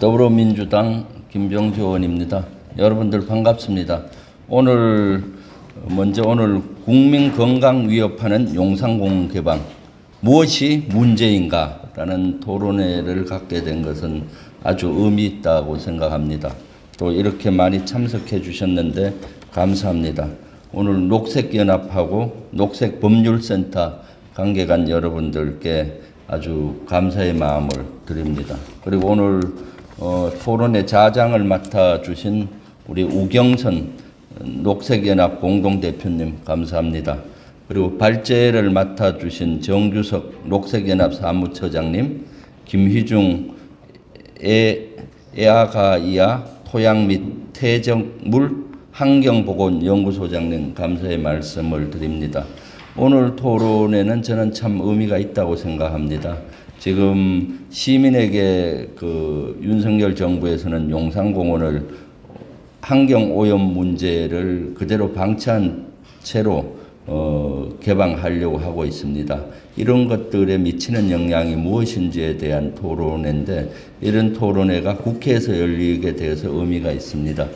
더불어민주당 김병주 의원입니다. 여러분들 반갑습니다. 오늘 먼저 오늘 국민 건강 위협하는 용산공 개방 무엇이 문제인가라는 토론회를 갖게 된 것은 아주 의미 있다고 생각합니다. 또 이렇게 많이 참석해 주셨는데 감사합니다. 오늘 녹색연합하고 녹색법률센터 관계관 여러분들께 아주 감사의 마음을 드립니다. 그리고 오늘 어, 토론의 자장을 맡아주신 우리 우경선 녹색연합 공동대표님 감사합니다. 그리고 발제를 맡아주신 정주석 녹색연합 사무처장님, 김희중 에, 에아가이아 토양 및 태정물 환경보건연구소장님 감사의 말씀을 드립니다. 오늘 토론에는 저는 참 의미가 있다고 생각합니다. 지금 시민에게 그 윤석열 정부에서는 용산공원을 환경 오염 문제를 그대로 방치한 채로 어, 개방하려고 하고 있습니다. 이런 것들에 미치는 영향이 무엇인지에 대한 토론회인데 이런 토론회가 국회에서 열리게 되어서 의미가 있습니다.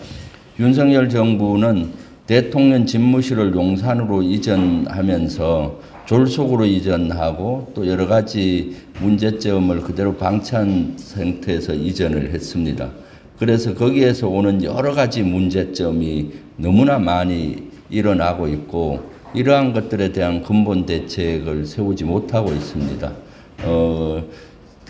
윤석열 정부는 대통령 집무실을 용산으로 이전하면서 졸속으로 이전하고 또 여러 가지 문제점을 그대로 방치한 상태에서 이전을 했습니다. 그래서 거기에서 오는 여러 가지 문제점이 너무나 많이 일어나고 있고 이러한 것들에 대한 근본 대책을 세우지 못하고 있습니다. 어,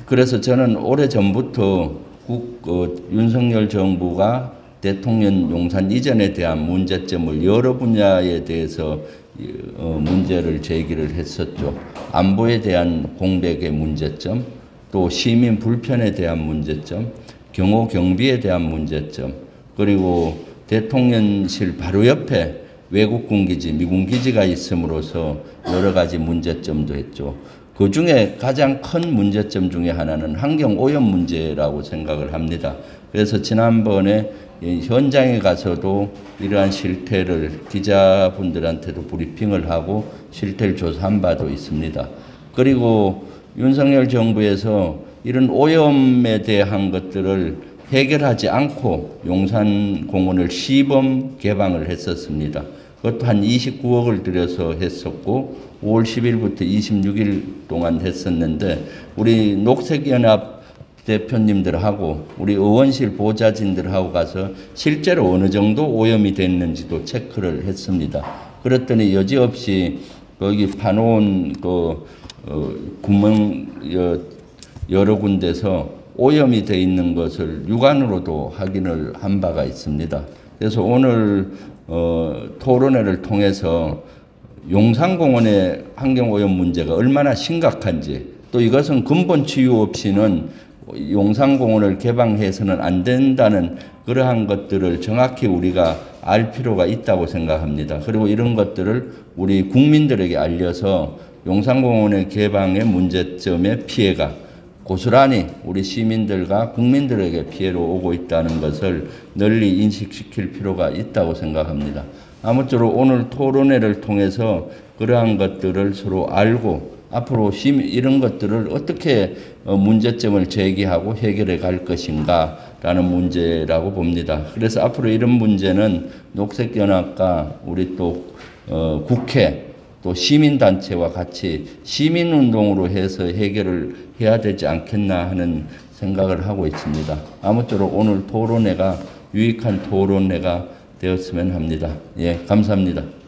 그래서 저는 오래 전부터 국, 어, 윤석열 정부가 대통령 용산 이전에 대한 문제점을 여러 분야에 대해서 어, 문제를 제기를 했었죠. 안보에 대한 공백의 문제점, 또 시민 불편에 대한 문제점, 경호 경비에 대한 문제점, 그리고 대통령실 바로 옆에 외국 군기지, 미군 기지가 있음으로써 여러 가지 문제점도 했죠. 그 중에 가장 큰 문제점 중에 하나는 환경 오염 문제라고 생각을 합니다. 그래서 지난번에 현장에 가서도 이러한 실태를 기자분들한테도 브리핑을 하고 실태를 조사한 바도 있습니다. 그리고 윤석열 정부에서 이런 오염에 대한 것들을 해결하지 않고 용산 공원을 시범 개방을 했었습니다. 그것도 한 29억을 들여서 했었고 5월 10일부터 26일 동안 했었는데 우리 녹색연합 대표님들하고 우리 의원실 보좌진들하고 가서 실제로 어느 정도 오염이 됐는지도 체크를 했습니다. 그랬더니 여지없이 거기 파놓은 그 어, 구멍 여러 군데서 오염이 돼 있는 것을 육안으로도 확인을 한 바가 있습니다. 그래서 오늘 어, 토론회를 통해서 용산공원의 환경오염 문제가 얼마나 심각한지 또 이것은 근본 치유 없이는 용산공원을 개방해서는 안 된다는 그러한 것들을 정확히 우리가 알 필요가 있다고 생각합니다. 그리고 이런 것들을 우리 국민들에게 알려서 용산공원의 개방의 문제점의 피해가 고스란히 우리 시민들과 국민들에게 피해로 오고 있다는 것을 널리 인식시킬 필요가 있다고 생각합니다. 아무쪼록 오늘 토론회를 통해서 그러한 것들을 서로 알고 앞으로 이런 것들을 어떻게 어, 문제점을 제기하고 해결해 갈 것인가라는 문제라고 봅니다. 그래서 앞으로 이런 문제는 녹색연합과 우리 또 어, 국회 또 시민단체와 같이 시민운동으로 해서 해결을 해야 되지 않겠나 하는 생각을 하고 있습니다. 아무쪼록 오늘 토론회가 유익한 토론회가 되었으면 합니다. 예, 감사합니다.